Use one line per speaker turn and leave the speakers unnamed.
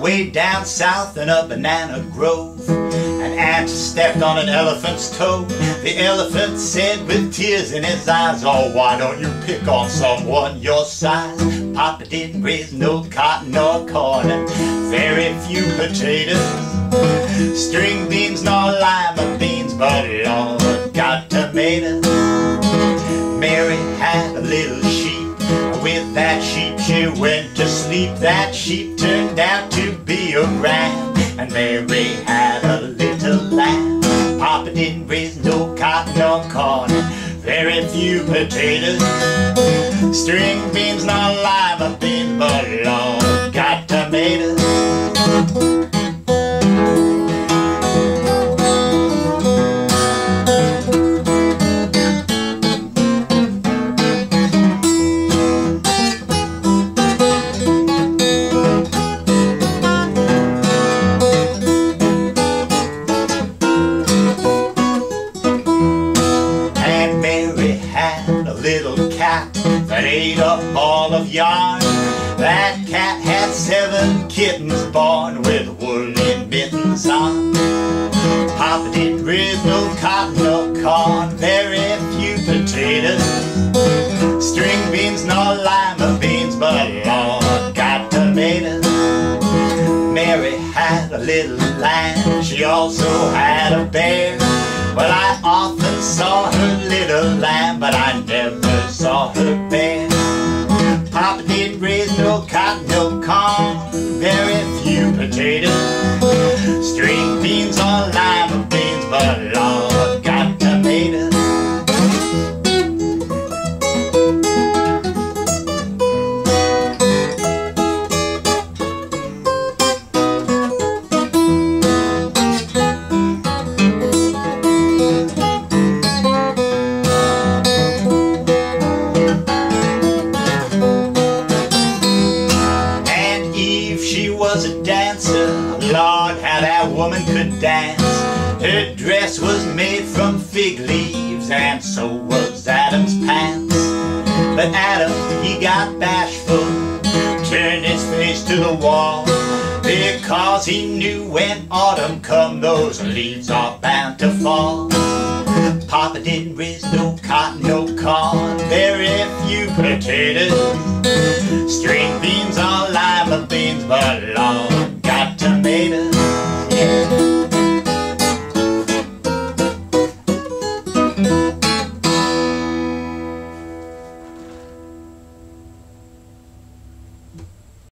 Way down south in a banana grove An ant stepped on an elephant's toe. The elephant said with tears in his eyes Oh, why don't you pick on someone your size? Papa didn't raise no cotton or corn And very few potatoes. String beans nor lima beans But Lord got tomatoes she went to sleep. That sheep turned out to be a ram, and Mary had a little lamb. Papa didn't raise no cotton or corn, very few potatoes, string beans, not lima beans, but Lord got tomatoes. That ate up all of yarn. That cat had seven kittens born with woolly mittens on. Papa didn't raise no cotton or corn, very few potatoes. String beans, no lima beans, but Lord got tomatoes. Mary had a little lamb, she also had a bear. Well, I often saw her little lamb, no cotton, no corn, very few potatoes. Woman could dance. Her dress was made from fig leaves, and so was Adam's pants. But Adam, he got bashful, turned his face to the wall, because he knew when autumn come, those leaves are bound to fall. Papa didn't raise no cotton, no corn, very few potatoes. String beans or lima beans, but